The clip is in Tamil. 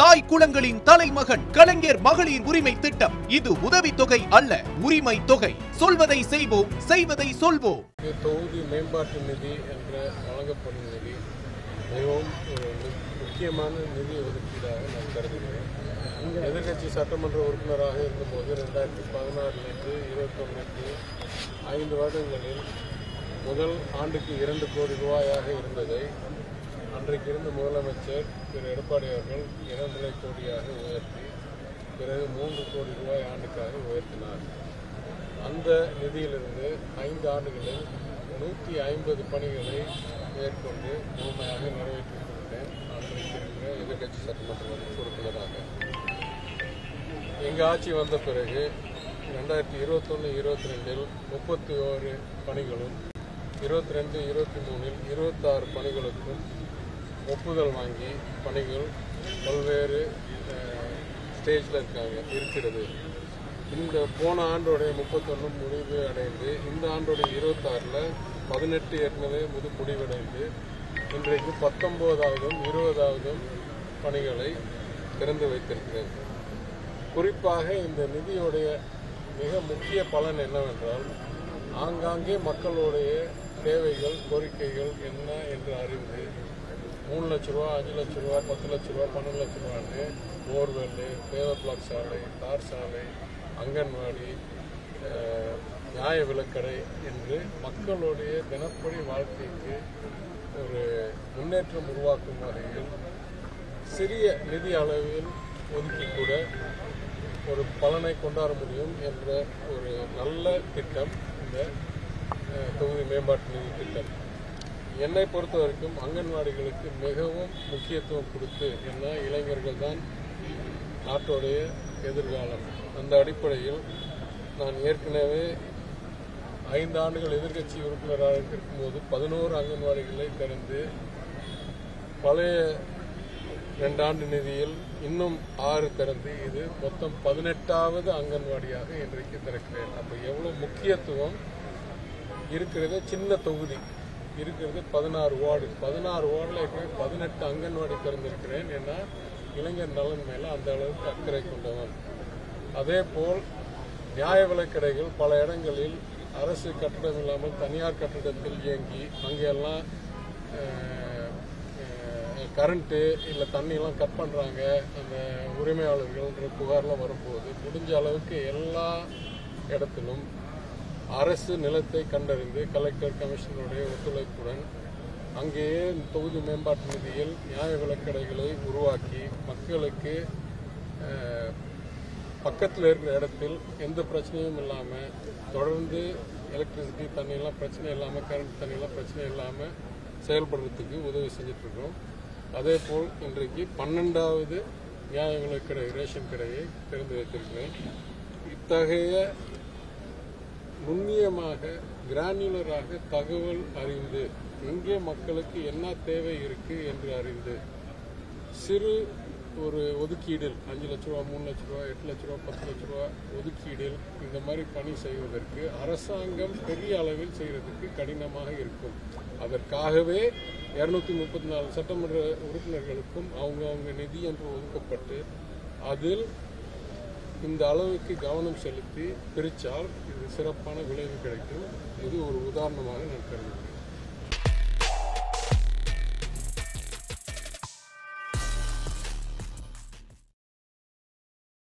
தாய் குளங்களின் தலைமகன் கலைஞர் மகளிர் உரிமை திட்டம். இது உதவித்தொகை அல்ல உரிமை தொகை. சொல்வதை செய்வோம் செய்வதை சொல்வோம். தொகுதி மேம்பாட்டு நிதி என்ற வழங்கப்படும் நிதி. மிகவும் முக்கியமான நிதி ஒதுக்கீடாக நான் கருதுகிறேன். எதிர்கட்சி சட்டமன்ற உறுப்பினராக இருந்தபோது ரெண்டாயிரத்தி பதினாறுலேருந்து இருபத்தொன்னுக்கு ஐந்து வருடங்களில் முதல் ஆண்டுக்கு இரண்டு கோடி ரூபாயாக இருந்ததை அன்றைக்கு இருந்த முதலமைச்சர் திரு எடப்பாடி அவர்கள் இரண்டரை கோடியாக உயர்த்தி பிறகு மூன்று கோடி ரூபாய் ஆண்டுக்காக உயர்த்தினார். அந்த நிதியிலிருந்து ஐந்து ஆண்டுகளில் நூற்றி ஐம்பது பணிகளை மேற்கொண்டு முழுமையாக நிறைவேற்றி கொடுத்தேன் அன்றைக்கு இருக்கிற எதிர்கட்சி சட்டமன்ற உறுப்பினராக எங்கள் ஆட்சி வந்த பிறகு ரெண்டாயிரத்தி இருபத்தொன்று இருபத்தி ரெண்டில் முப்பத்தி ஓரு பணிகளும் இருபத்தி ரெண்டு இருபத்தி மூணில் இருபத்தாறு பணிகளுக்கும் ஒப்புதல் வாங்கி பணிகள் பல்வேறு ஸ்டேஜில் இருக்காங்க இருக்கிறது. இந்த போன ஆண்டோடைய முப்பத்தொன்று முடிவு அடைந்து இந்த ஆண்டோடைய இருபத்தாறில் பதினெட்டு ஏற்கனவே முது முடிவடைந்து இன்றைக்கு பத்தொம்போதாவதும் இருபதாவதும் பணிகளை திறந்து வைத்திருக்கிறது குறிப்பாக இந்த நிதியுடைய மிக முக்கிய பலன் என்னவென்றால் ஆங்காங்கே மக்களுடைய தேவைகள் கோரிக்கைகள் என்ன என்று அறிந்து மூணு லட்ச ரூபா அஞ்சு லட்ச ரூபா பத்து லட்ச ரூபா பன்னெண்டு லட்ச ரூபான்னு போர்வெல் பேவர் பிளாக் சாலை தார் சாலை அங்கன்வாடி நியாய விலக்கடை என்று மக்களுடைய தினப்படி வாழ்க்கைக்கு ஒரு முன்னேற்றம் உருவாக்கும் வகையில் சிறிய நிதி அளவில் ஒதுக்கி கூட ஒரு பலனை கொண்டாட முடியும் என்ற ஒரு நல்ல திட்டம் இந்த தொகுதி மேம்பாட்டு நிதி திட்டம். என்னை பொறுத்த வரைக்கும் அங்கன்வாடிகளுக்கு மிகவும் முக்கியத்துவம் கொடுத்து என்ன இளைஞர்கள் தான் நாட்டோடைய எதிர்காலம். அந்த அடிப்படையில் நான் ஏற்கனவே ஐந்து ஆண்டுகள் எதிர்க்கட்சி உறுப்பினராக இருக்கும்போது பதினோரு அங்கன்வாடிகளை திறந்து பழைய ரெண்டாண்டு நிதியில் இன்னும் ஆறு திறந்து இது மொத்தம் பதினெட்டாவது அங்கன்வாடியாக இன்றைக்கு திறக்கிறேன். அப்போ எவ்வளோ முக்கியத்துவம் இருக்கிறது சின்ன தொகுதி. இருக்கிறது பதினாறு வார்டு. பதினாறு வார்டில் ஏற்கனவே பதினெட்டு அங்கன்வாடி திறந்திருக்கிறேன். ஏன்னா இளைஞர் நலன் மேலே அந்த அளவுக்கு அக்கறை கொண்டவன். அதே போல் நியாய விலைக்கடைகள் பல இடங்களில் அரசு கட்டடம் இல்லாமல் தனியார் கட்டடத்தில் இயங்கி அங்கெல்லாம் கரண்ட்டு இல்லை தண்ணியெல்லாம் கட் பண்ணுறாங்க அந்த உரிமையாளர்கள்ன்ற புகார்லாம் வரும்போது முடிஞ்ச அளவுக்கு எல்லா இடத்திலும் அரசு நிலத்தை கண்டறிந்து கலெக்டர் கமிஷனருடைய ஒத்துழைப்புடன் அங்கேயே தொகுதி மேம்பாட்டு நிதியில் நியாய விலக்கடைகளை உருவாக்கி மக்களுக்கு பக்கத்தில் இருக்கிற இடத்தில் எந்த பிரச்சனையும் இல்லாமல் தொடர்ந்து எலக்ட்ரிசிட்டி தண்ணியெல்லாம் பிரச்சனை இல்லாமல் கரண்ட் தண்ணியெல்லாம் பிரச்சனை இல்லாமல் செயல்படுறதுக்கு உதவி செஞ்சிட்ருக்கோம். அதே போல் இன்றைக்கு பன்னெண்டாவது நியாய விலக்கடை ரேஷன் கடையை திறந்து வைத்திருக்கிறேன். இத்தகைய நுண்ணியமாக கிரானியுலராக தகவல் அறிந்து எங்கே மக்களுக்கு என்ன தேவை இருக்கு என்று அறிந்து. சிறு ஒரு ஒதுக்கீடில் அஞ்சு லட்ச ரூபா மூணு லட்ச ரூபா எட்டு லட்ச ரூபா பத்து லட்ச ரூபா ஒதுக்கீடில் இந்த மாதிரி பணி செய்வதற்கு அரசாங்கம் பெரிய அளவில் செய்வதற்கு கடினமாக இருக்கும். அதற்காகவே இருநூத்தி முப்பத்தி நாலு சட்டமன்ற உறுப்பினர்களுக்கும் அவங்க அவங்க நிதி என்று ஒதுக்கப்பட்டு அதில் இந்த அளவுக்கு கவனம் செலுத்தி பிரித்தால் இது சிறப்பான விளைவு கிடைக்கும். இது ஒரு உதாரணமாக நான் கருதுகிறேன்.